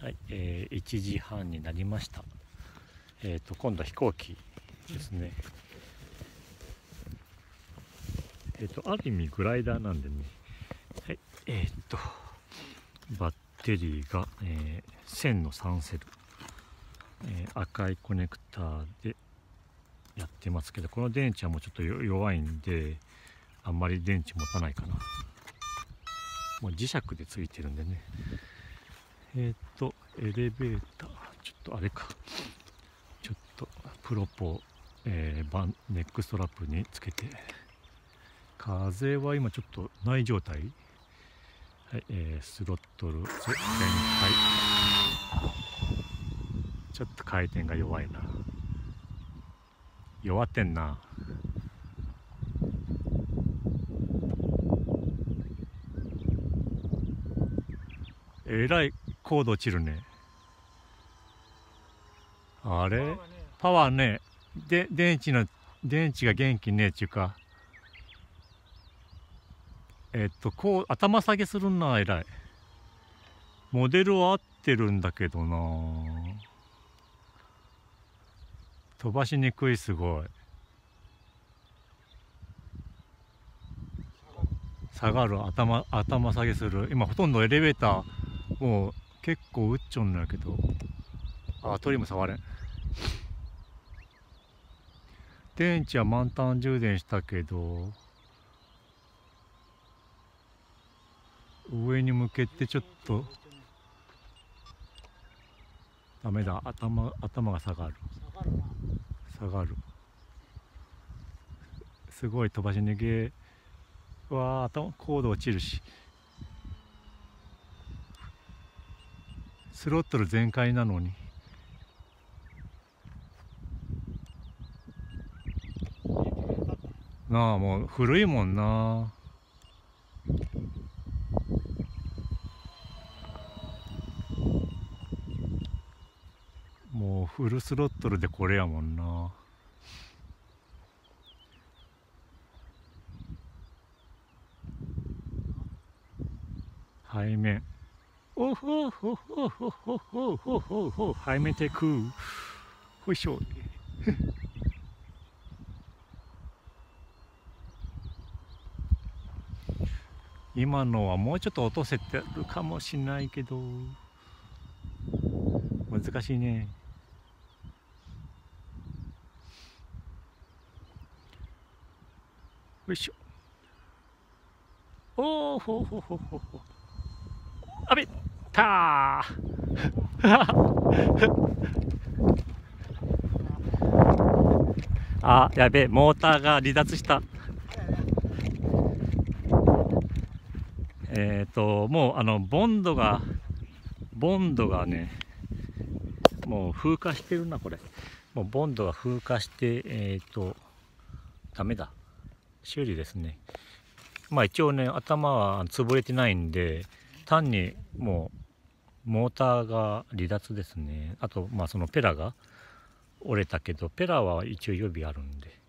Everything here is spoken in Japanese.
はい、えー、1時半になりました。えっ、と、今度は飛行機ですね。えっ、と、ある意味グライダーなんでね。はい、えっ、と、バッテリーが、えー、1000の3セル、えー赤いコネクターでやってますけど、この電池はもうちょっとよ弱いんで、あんまり電池持たないかな。もう磁石でついてるんでね。えっ、と、エレベーター、ちょっとあれか。ちょっとプロポ、えーバンネックストラップにつけて、風は今ちょっとない状態。はい、えースロットル全開。ちょっと回転が弱いな。弱ってんな。えらい高度落ちるね。あれ？パワーね、で、電池の、電池が元気ねえっちゅうか。えっと、こう、頭下げするな、えらい。モデルは合ってるんだけどな飛ばしにくい、すごい。下がる、頭、頭下げする。今、ほとんどエレベーター、もう結構打っちょんのやけど。あ、鳥も触れん。電池は満タン充電したけど、上に向けてちょっと、ダメだ。頭、頭が下がる。下がる。すごい飛ばし逃げ。うわあ、頭、高度落ちるし。スロットル全開なのに。なあ、もう古いもんな。もうフルスロットルでこれやもんな。背面。おほほほほほほほほほ背面テク。ほいしょ。今のはもうちょっと落とせてるかもしれないけど難しいねよいしょおおほほほほほ あべったあやべえモーターが離脱したえっ、と、もうあの、ボンドが、ボンドがね、もう風化してるな、これ。もうボンドが風化して、えっ、と、ダメだ。修理ですね。まあ一応ね、頭は潰れてないんで、単にもう、モーターが離脱ですね。あと、まあそのペラが折れたけど、ペラは一応予備あるんで。